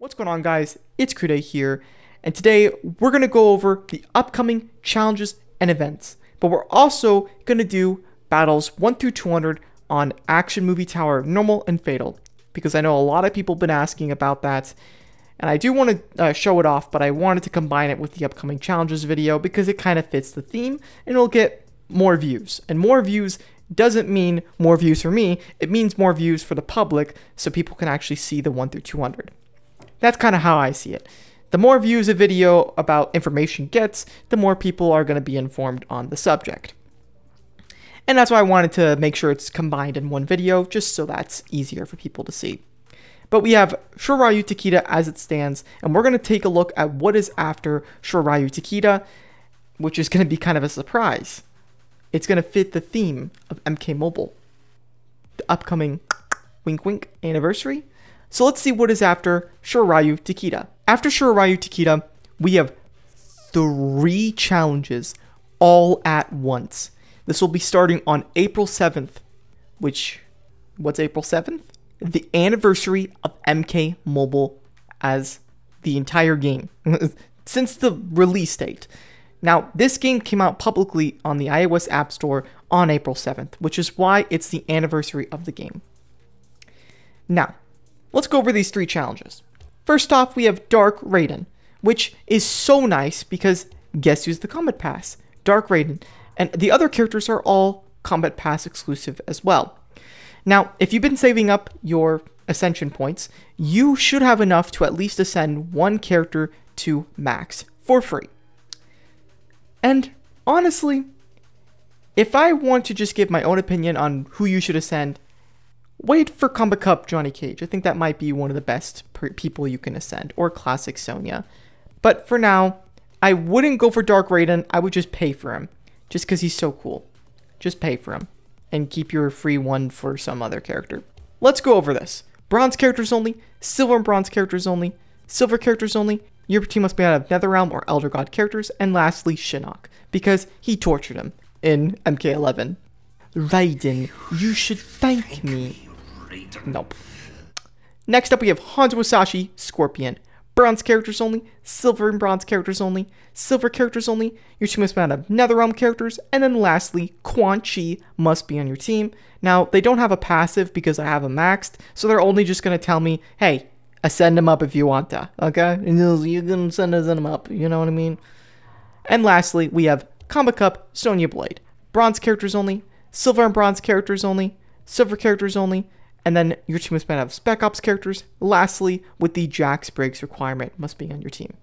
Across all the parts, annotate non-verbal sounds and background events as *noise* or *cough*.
What's going on guys? It's Cuday here, and today we're going to go over the upcoming challenges and events, but we're also going to do battles 1 through 200 on Action Movie Tower, Normal and Fatal, because I know a lot of people have been asking about that, and I do want to uh, show it off, but I wanted to combine it with the upcoming challenges video because it kind of fits the theme, and it'll get more views, and more views doesn't mean more views for me, it means more views for the public so people can actually see the 1 through 200. That's kind of how I see it. The more views a video about information gets, the more people are going to be informed on the subject. And that's why I wanted to make sure it's combined in one video, just so that's easier for people to see. But we have Shirai Ryu Takeda as it stands, and we're going to take a look at what is after Shirai Ryu Takeda, which is going to be kind of a surprise. It's going to fit the theme of MK Mobile, the upcoming wink wink anniversary. So let's see what is after Shirai Ryu Takeda. After Shirai Ryu Takeda, we have three challenges all at once. This will be starting on April 7th, which, what's April 7th? The anniversary of MK Mobile as the entire game, *laughs* since the release date. Now, this game came out publicly on the iOS App Store on April 7th, which is why it's the anniversary of the game. Now, Let's go over these three challenges. First off, we have Dark Raiden, which is so nice because guess who's the Combat Pass? Dark Raiden. And the other characters are all Combat Pass exclusive as well. Now, if you've been saving up your Ascension points, you should have enough to at least ascend one character to max for free. And honestly, if I want to just give my own opinion on who you should ascend, Wait for Combat Cup Johnny Cage. I think that might be one of the best people you can ascend, or Classic Sonya. But for now, I wouldn't go for Dark Raiden. I would just pay for him, just because he's so cool. Just pay for him, and keep your free one for some other character. Let's go over this. Bronze characters only, silver and bronze characters only, silver characters only, your team must be out of Netherrealm or Elder God characters, and lastly, Shinnok, because he tortured him in MK11. Raiden, you should thank me. Nope. Next up, we have Hanzo Hasashi, Scorpion. Bronze characters only, silver and bronze characters only, silver characters only, your team must be out of Netherrealm characters, and then lastly, Quan Chi must be on your team. Now, they don't have a passive because I have a maxed, so they're only just going to tell me, hey, ascend him up if you want to, okay? You can send, send him up, you know what I mean? And lastly, we have Combat Cup, Sonya Blade. Bronze characters only, silver and bronze characters only, silver characters only, and then your team must have Spec Ops characters. Lastly, with the Jax Briggs requirement must be on your team.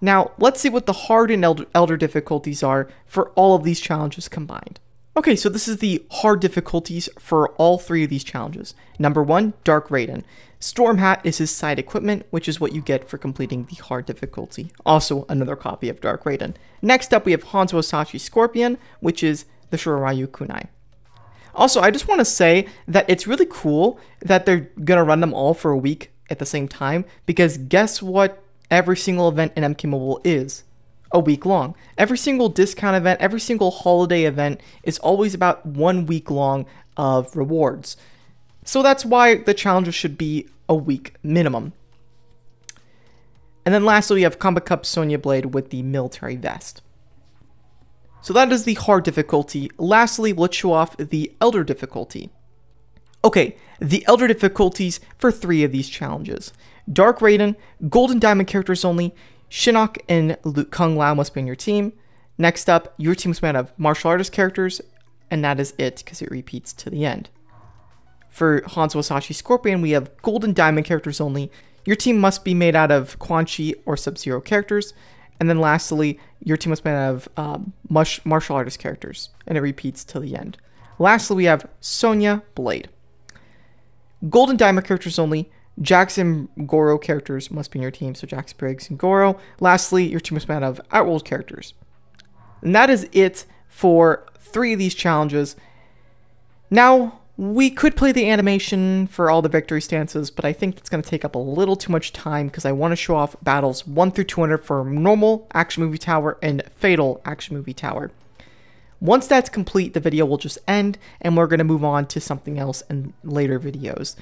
Now, let's see what the hard and elder, elder difficulties are for all of these challenges combined. Okay, so this is the hard difficulties for all three of these challenges. Number one, Dark Raiden. Storm Hat is his side equipment, which is what you get for completing the hard difficulty. Also, another copy of Dark Raiden. Next up, we have Hanzo Hasashi Scorpion, which is the Shirai Ryu Kunai. Also, I just want to say that it's really cool that they're going to run them all for a week at the same time because guess what every single event in MK Mobile is? A week long. Every single discount event, every single holiday event is always about one week long of rewards. So that's why the challenges should be a week minimum. And then lastly, we have Combat Cup Sonya Blade with the military vest. So that is the hard difficulty. Lastly, let's show off the elder difficulty. Okay, the elder difficulties for three of these challenges. Dark Raiden, Golden Diamond characters only, Shinnok and Kung Lao must be on your team. Next up, your team is made of martial artist characters, and that is it because it repeats to the end. For Hanzo Hasashi Scorpion, we have Golden Diamond characters only. Your team must be made out of Quan Chi or Sub-Zero characters, and then lastly, your team must of um, martial artist characters, and it repeats till the end. Lastly, we have Sonya Blade. Golden Diamond characters only. Jackson Goro characters must be in your team, so Jackson Briggs and Goro. Lastly, your team must be of Outworld characters. And that is it for three of these challenges. Now, we could play the animation for all the victory stances, but I think it's going to take up a little too much time because I want to show off battles 1 through 200 for normal Action Movie Tower and Fatal Action Movie Tower. Once that's complete, the video will just end, and we're going to move on to something else in later videos.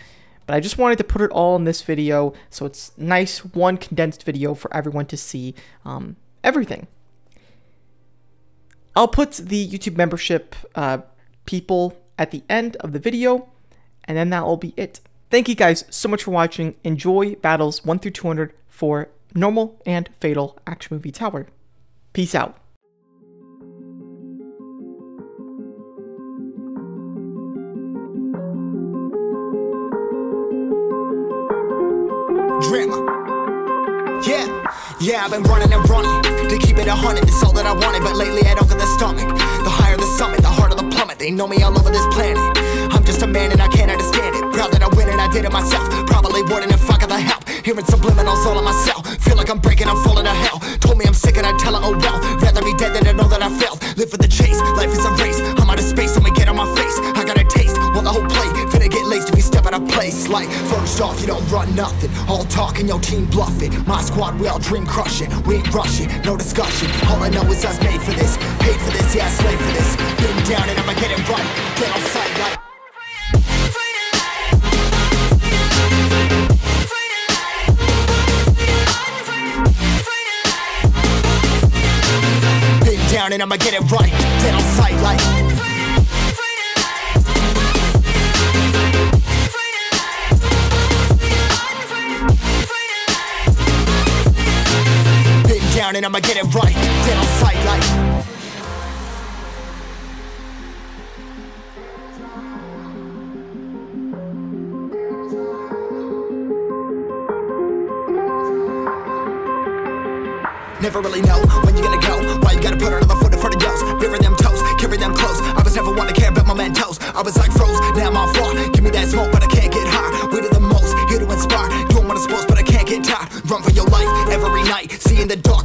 but I just wanted to put it all in this video so it's nice one condensed video for everyone to see um, everything. I'll put the YouTube membership uh, people at the end of the video, and then that will be it. Thank you guys so much for watching. Enjoy battles 1 through 200 for normal and fatal action movie tower. Peace out. Yeah, yeah, I've been running and running to keep it a hundred. It's all that I wanted, but lately I don't get the stomach. The higher the summit, the harder plummet. They know me all over this planet. I'm just a man and I can't understand it. Proud that I win and I did it myself. Probably wouldn't if I got the help. Hearing subliminals all on myself. Feel like I'm breaking, I'm falling to hell. Told me I'm sick and I tell her, oh well. Rather be dead than to know that I failed. Live for the chase, life is a race. I'm out of space, so me get on my face. I got of place. Like, first off, you don't run nothing. All talk and your team bluffing. My squad, we all dream crushing. We ain't rushing, no discussion. All I know is us made for this. Paid for this, yeah, slave for this. Been down and I'ma get it right. Get on sight like. And I'ma get it right. Dead on sight like. I'ma get it right. Dead on sight like. Never really know when you're gonna go. Why you gotta put another foot in front of yours? Bury them toes, carry them close. I was never one to care about my mentos. I was like froze, now I'm on far. Give me that smoke, but I can't get high. We do the most, here to inspire. Doing what I'm supposed, but I can't get tired. Run for your life every night. See in the dark,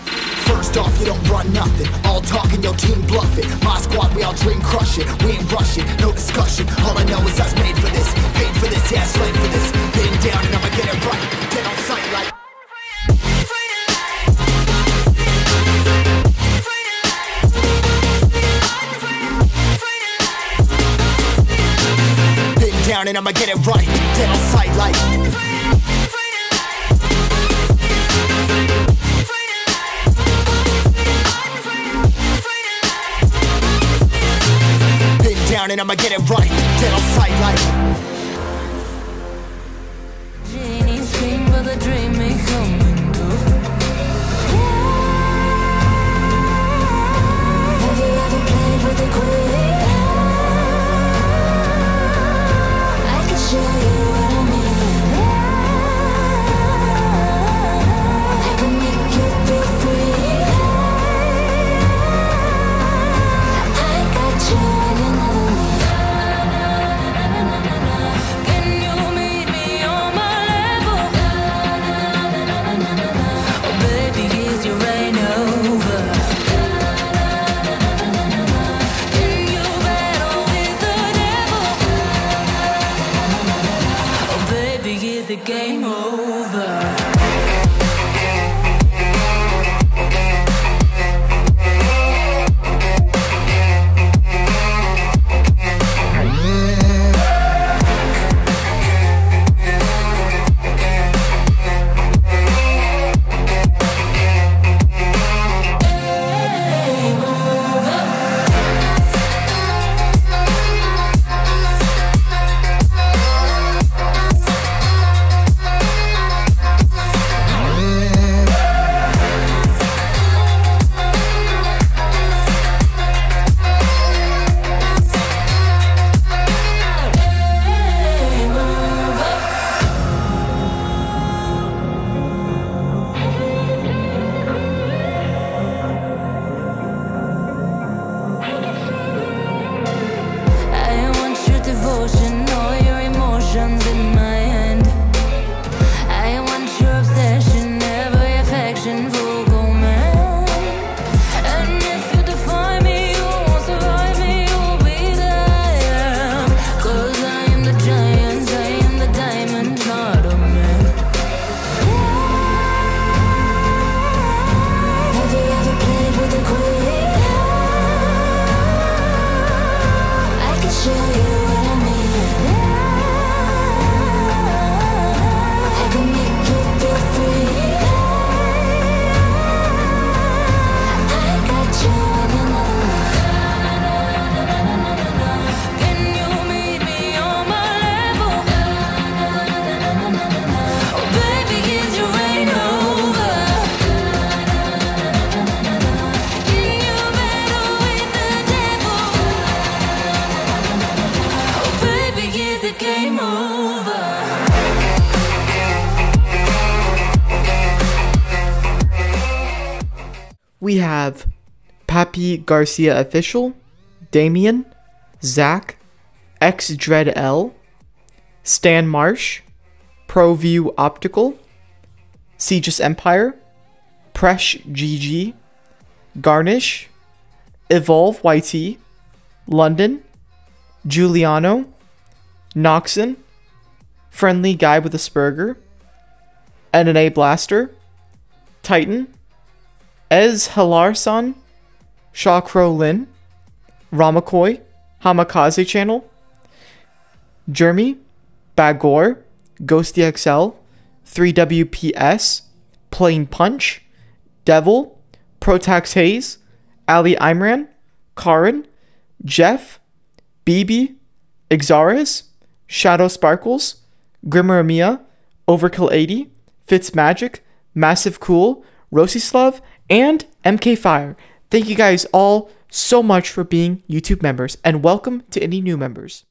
First off, you don't run nothing. All talking, your team bluffing. My squad, we all dream crushing. We ain't rushing, no discussion. All I know is was made for this. Paid for this, yeah, slave for this. Been down and I'ma get it right. Dead on sight, like. Down and I'ma get it right. Dead on sight, like. Down and I'ma get it right. Dead on sight, like. We have Papi Garcia Official, Damien, Zach, X Dread L, Stan Marsh, ProView Optical, Sieges Empire, Presh GG, Garnish, Evolve YT, London, Giuliano, Noxon, Friendly Guy with a Spurger, NNA Blaster, Titan, Ez Halarsan, Shawcrow Lin, Ramakoi, Hamakaze Channel, Jeremy, Bagor, Ghosty XL, 3WPS, Plain Punch, Devil, Protax Hayes, Ali Imran, Karin, Jeff, BB, Exaris, Shadow Sparkles, Grimmer Mia, Overkill 80, Fitzmagic, Massive Cool, Rosislav, and MK Fire. Thank you guys all so much for being YouTube members and welcome to any new members.